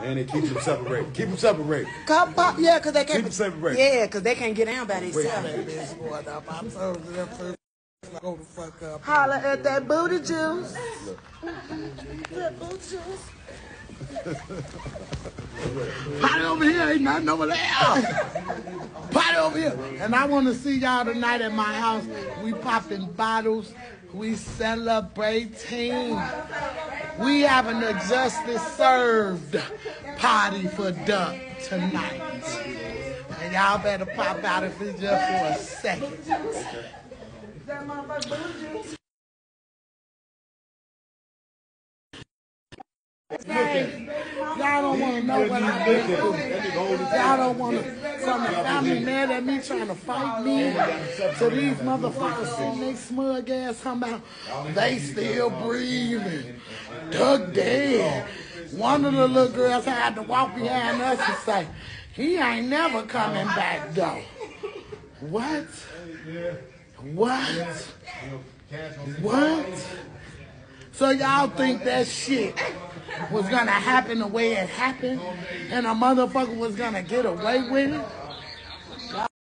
And they keep them separated. Keep them separated. Cop pop, yeah, cause they can't. them separated. Yeah, cause they can't get down by themselves. Wait. Bitch, going up. I'm so. Go the fuck up. Holla at that booty juice. that booty juice. Party over here, ain't nothing over there. Party over here. And I want to see y'all tonight at my house. We popping bottles. We celebrating. We having a justice served party for Duck tonight. And y'all better pop out if it's just for a second. Y'all don't want to know what I've been through. Y'all don't want to, from the family mad at me trying to fight me, to these motherfuckers sitting they smug ass talking about they still breathing. Duck dead. One of the little girls had to walk behind us and say, he ain't never coming back though. What? What? What? So y'all think that shit was gonna happen the way it happened and a motherfucker was gonna get away with it?